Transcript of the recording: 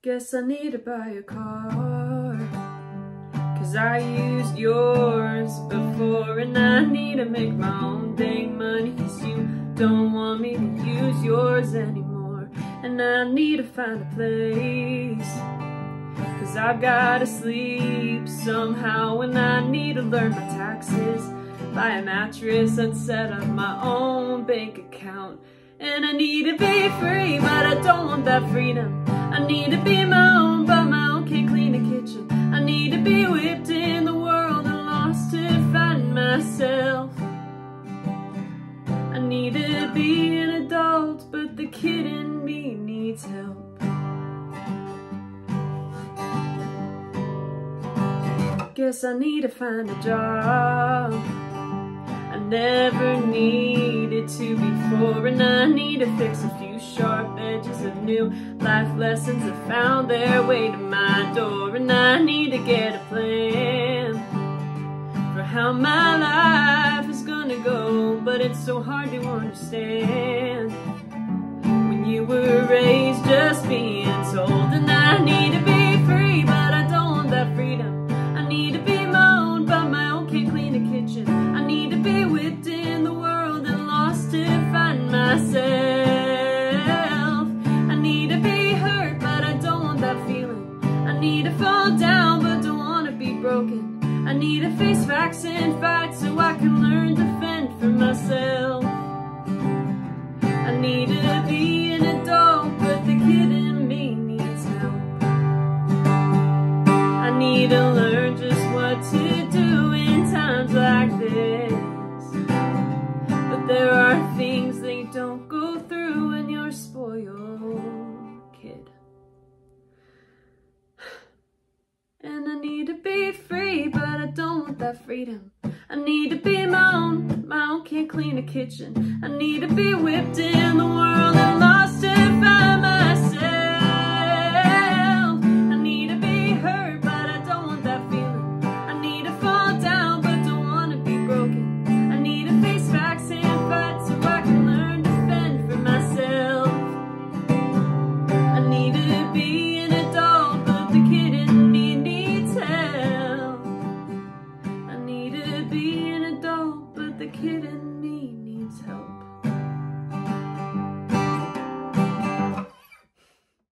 Guess I need to buy a car. Cause I used yours before and I need to make my own dang money. Cause you don't want me to use yours anymore. And I need to find a place. Cause I've gotta sleep somehow and I need to learn my taxes. Buy a mattress and set up my own bank account. And I need to be free, but I don't want that freedom. I need to be my own, but my own can't clean a kitchen. I need to be whipped in the world and lost to find myself. I need to be an adult, but the kid in me needs help. Guess I need to find a job. I never needed to before, and I need to fix a few sharp edges of new life lessons have found their way to my door. And I need to get a plan for how my life is gonna go, but it's so hard to understand fall down, but don't want to be broken. I need to face facts and fight so I can learn to fend for myself. I need to be an adult, but the kid in me needs help. I need to learn just that freedom. I need to be my own, my own can't clean a kitchen. I need to be whipped in the world and lost to find kitten